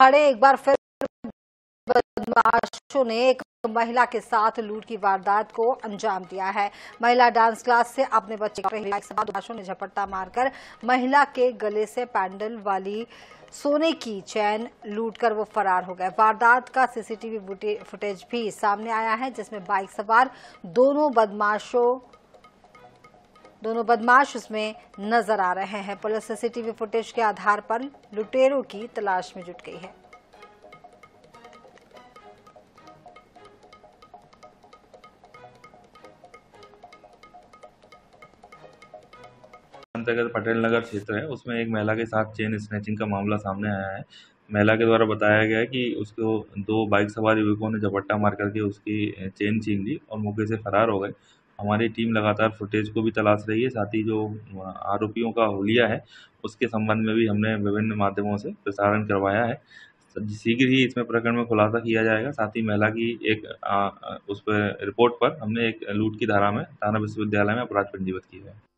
दिहाड़े एक बार फिर बदमाशों ने एक महिला के साथ लूट की वारदात को अंजाम दिया है। महिला डांस क्लास से अपने बच्चे बदमाशों ने झपट्टा मारकर महिला के गले से पैंडल वाली सोने की चैन लूटकर वो फरार हो गए। वारदात का सीसीटीवी फुटेज भी सामने आया है, जिसमें बाइक सवार दोनों बदमाशों दोनों बदमाश उसमें नज़र आ रहे हैं। पुलिस सीसीटीवी फुटेज के आधार पर लुटेरों की तलाश में जुट गई है। अंतर्गत पटेल नगर क्षेत्र है। उसमें एक महिला के साथ चेन स्नैचिंग का मामला सामने आया है। महिला के द्वारा बताया गया है कि उसको दो बाइक सवार युवकों ने झपट्टा मार करके उसकी चेन छीन ली और मौके से फरार हो गए। हमारी टीम लगातार फुटेज को भी तलाश रही है साथ ही जो आरोपियों का हुलिया है उसके संबंध में भी हमने विभिन्न माध्यमों से प्रसारण करवाया है। शीघ्र ही इसमें प्रकरण में खुलासा किया जाएगा साथ ही महिला की एक आ, उस पर रिपोर्ट पर हमने एक लूट की धारा में थाना विश्वविद्यालय में अपराध पंजीबद्ध किया है।